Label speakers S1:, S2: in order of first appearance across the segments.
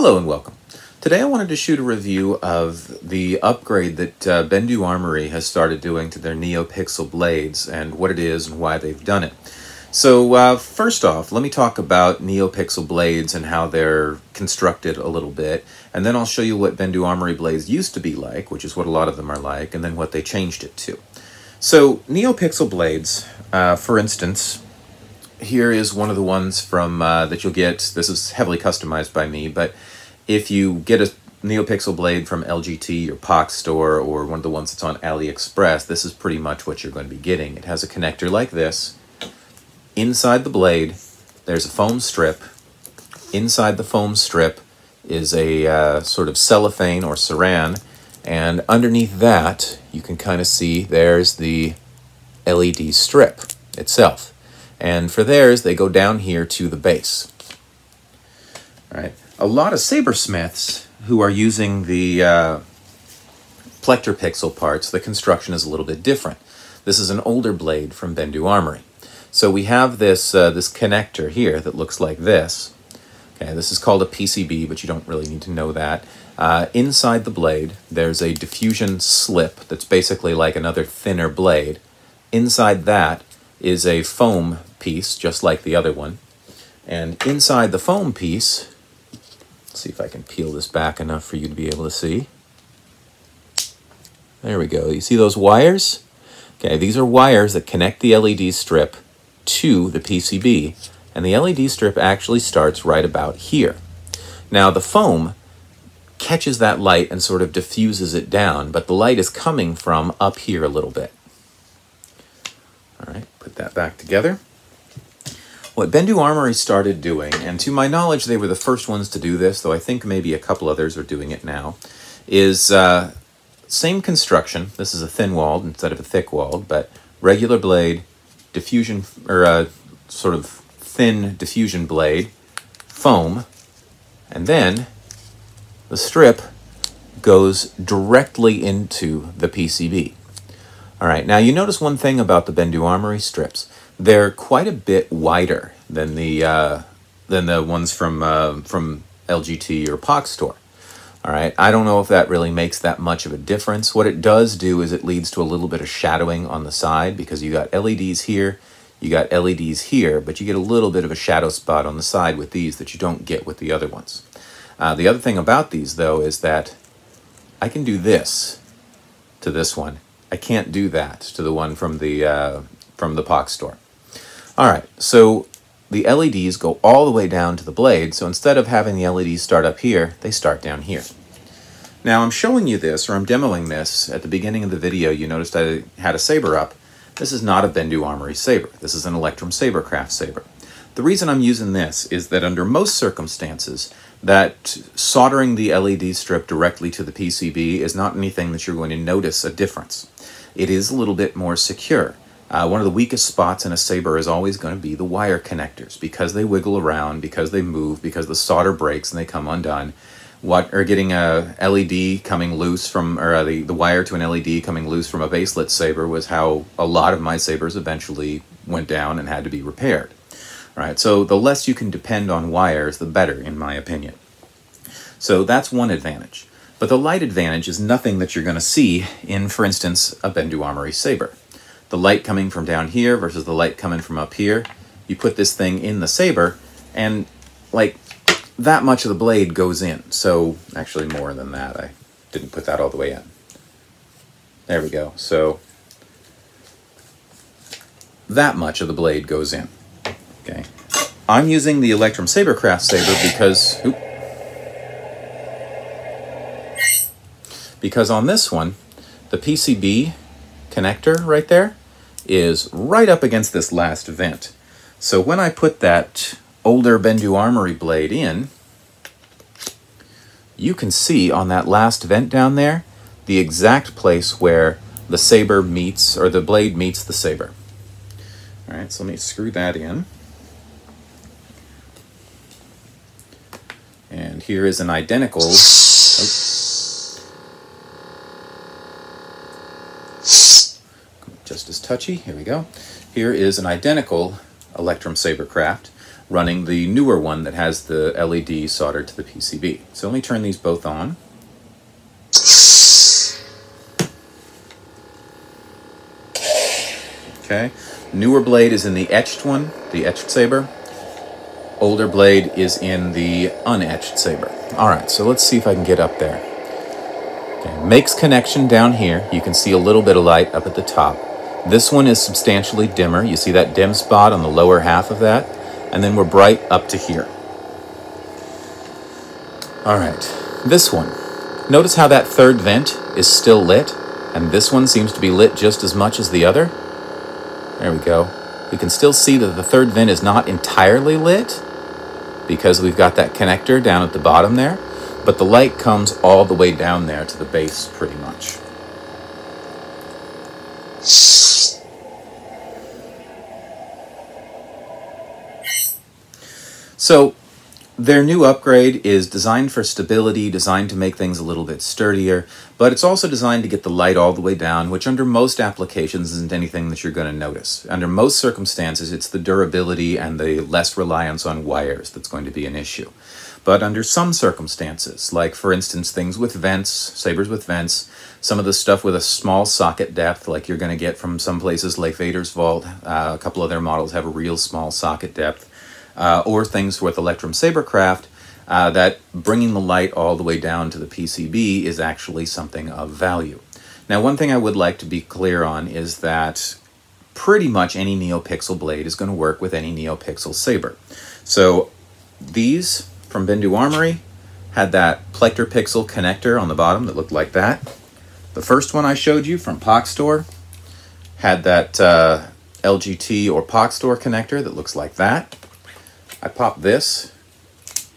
S1: Hello and welcome. Today I wanted to shoot a review of the upgrade that uh, Bendu Armory has started doing to their NeoPixel blades and what it is and why they've done it. So uh, first off, let me talk about NeoPixel blades and how they're constructed a little bit, and then I'll show you what Bendu Armory blades used to be like, which is what a lot of them are like, and then what they changed it to. So NeoPixel blades, uh, for instance, here is one of the ones from uh, that you'll get. This is heavily customized by me, but if you get a NeoPixel blade from LGT or Pach store or one of the ones that's on AliExpress, this is pretty much what you're going to be getting. It has a connector like this. Inside the blade, there's a foam strip. Inside the foam strip is a uh, sort of cellophane or saran, and underneath that, you can kind of see there's the LED strip itself. And for theirs, they go down here to the base. All right. A lot of sabersmiths who are using the uh, Plecter Pixel parts, the construction is a little bit different. This is an older blade from Bendu Armory. So we have this, uh, this connector here that looks like this. Okay, this is called a PCB, but you don't really need to know that. Uh, inside the blade, there's a diffusion slip that's basically like another thinner blade. Inside that is a foam piece, just like the other one. And inside the foam piece, let's see if I can peel this back enough for you to be able to see. There we go. You see those wires? Okay, these are wires that connect the LED strip to the PCB. And the LED strip actually starts right about here. Now the foam catches that light and sort of diffuses it down, but the light is coming from up here a little bit. All right, put that back together. What Bendu Armory started doing, and to my knowledge they were the first ones to do this, though I think maybe a couple others are doing it now, is uh, same construction. This is a thin-walled instead of a thick-walled, but regular blade, diffusion, or a uh, sort of thin diffusion blade, foam, and then the strip goes directly into the PCB. All right, now you notice one thing about the Bendu Armory strips. They're quite a bit wider than the uh, than the ones from uh, from LGT or Pach store. All right, I don't know if that really makes that much of a difference. What it does do is it leads to a little bit of shadowing on the side because you got LEDs here, you got LEDs here, but you get a little bit of a shadow spot on the side with these that you don't get with the other ones. Uh, the other thing about these though is that I can do this to this one I can't do that to the one from the uh, from the Pach store. All right, so the LEDs go all the way down to the blade, so instead of having the LEDs start up here, they start down here. Now I'm showing you this, or I'm demoing this, at the beginning of the video you noticed I had a saber up. This is not a Bendu Armory saber. This is an Electrum Sabercraft saber. The reason I'm using this is that under most circumstances, that soldering the LED strip directly to the PCB is not anything that you're going to notice a difference. It is a little bit more secure. Uh, one of the weakest spots in a saber is always going to be the wire connectors because they wiggle around, because they move, because the solder breaks and they come undone. What or getting a LED coming loose from or uh, the the wire to an LED coming loose from a baselit saber was how a lot of my sabers eventually went down and had to be repaired. All right, so the less you can depend on wires, the better, in my opinion. So that's one advantage. But the light advantage is nothing that you're going to see in, for instance, a Bendu Armory Saber. The light coming from down here versus the light coming from up here. You put this thing in the saber, and like that much of the blade goes in. So actually more than that. I didn't put that all the way in. There we go. So that much of the blade goes in. Okay. I'm using the Electrum Sabercraft saber because because on this one, the PCB connector right there is right up against this last vent. So when I put that older Bendu Armory blade in, you can see on that last vent down there, the exact place where the saber meets, or the blade meets the saber. All right, so let me screw that in. And here is an identical... Oh, just as touchy. Here we go. Here is an identical Electrum Sabercraft, running the newer one that has the LED soldered to the PCB. So let me turn these both on. Okay, newer blade is in the etched one, the etched saber. Older blade is in the unetched saber. All right, so let's see if I can get up there. Okay, makes connection down here. You can see a little bit of light up at the top. This one is substantially dimmer. You see that dim spot on the lower half of that? And then we're bright up to here. All right, this one. Notice how that third vent is still lit, and this one seems to be lit just as much as the other? There we go. We can still see that the third vent is not entirely lit because we've got that connector down at the bottom there, but the light comes all the way down there to the base pretty much. So their new upgrade is designed for stability, designed to make things a little bit sturdier, but it's also designed to get the light all the way down, which under most applications isn't anything that you're going to notice. Under most circumstances, it's the durability and the less reliance on wires that's going to be an issue. But under some circumstances, like for instance things with vents, sabers with vents, some of the stuff with a small socket depth, like you're going to get from some places like Vader's Vault, uh, a couple of their models have a real small socket depth uh, or things with Electrum Sabercraft, uh, that bringing the light all the way down to the PCB is actually something of value. Now, one thing I would like to be clear on is that pretty much any NeoPixel blade is going to work with any NeoPixel saber. So these from Bendu Armory had that Plecter Pixel connector on the bottom that looked like that. The first one I showed you from Pach Store had that uh, LGT or Pach Store connector that looks like that. I pop this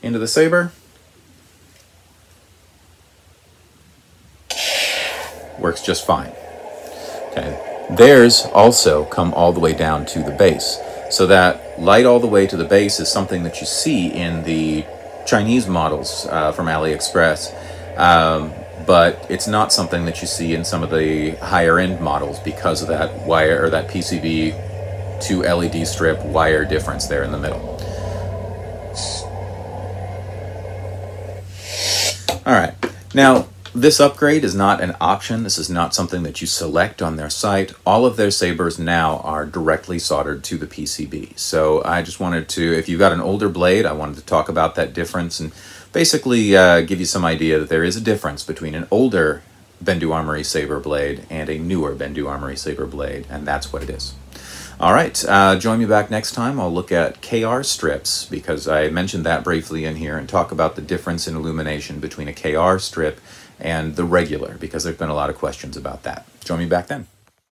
S1: into the saber. Works just fine. Okay, theirs also come all the way down to the base. So that light all the way to the base is something that you see in the Chinese models uh, from AliExpress, um, but it's not something that you see in some of the higher end models because of that wire or that PCB to LED strip wire difference there in the middle. All right. Now, this upgrade is not an option. This is not something that you select on their site. All of their sabers now are directly soldered to the PCB. So I just wanted to, if you've got an older blade, I wanted to talk about that difference and basically uh, give you some idea that there is a difference between an older Bendu Armory saber blade and a newer Bendu Armory saber blade, and that's what it is. All right, uh, join me back next time. I'll look at KR strips because I mentioned that briefly in here and talk about the difference in illumination between a KR strip and the regular because there's been a lot of questions about that. Join me back then.